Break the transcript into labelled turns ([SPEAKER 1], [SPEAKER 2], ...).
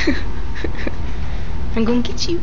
[SPEAKER 1] I'm gonna get you.